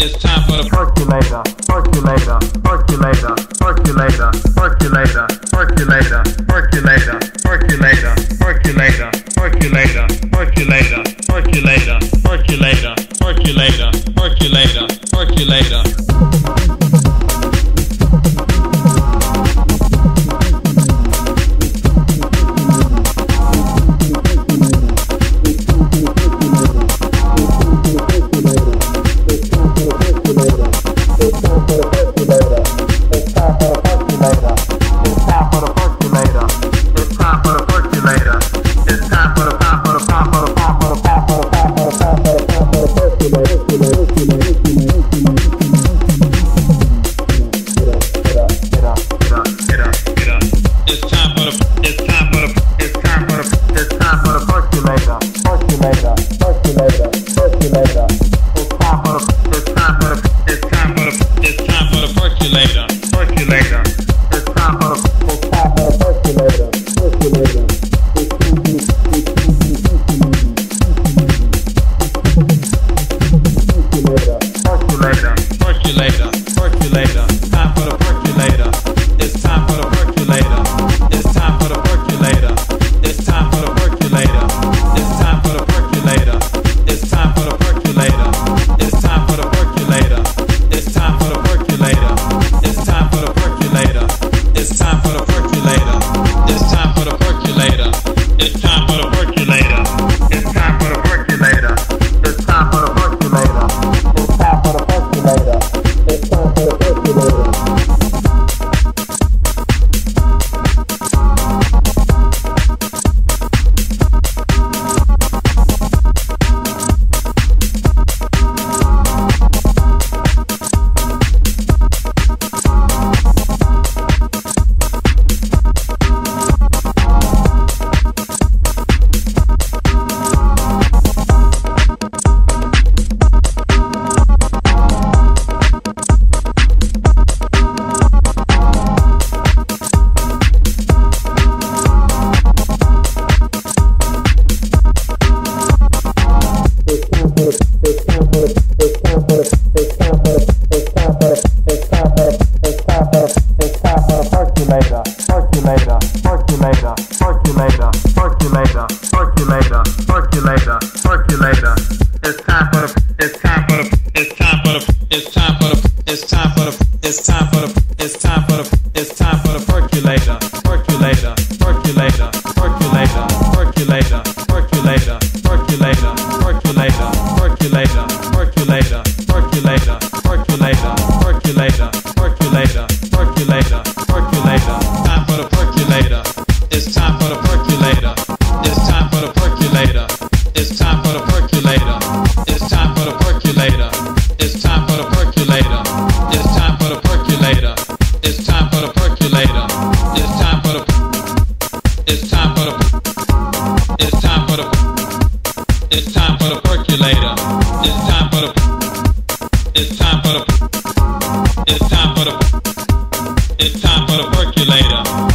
It's time for the percolator, percolator, percolator, percolator, percolator, percolator, percolator, percolator, percolator, percolator, percolator, percolator, percolator, percolator, percolator, percolator. later. It's time for the percolator.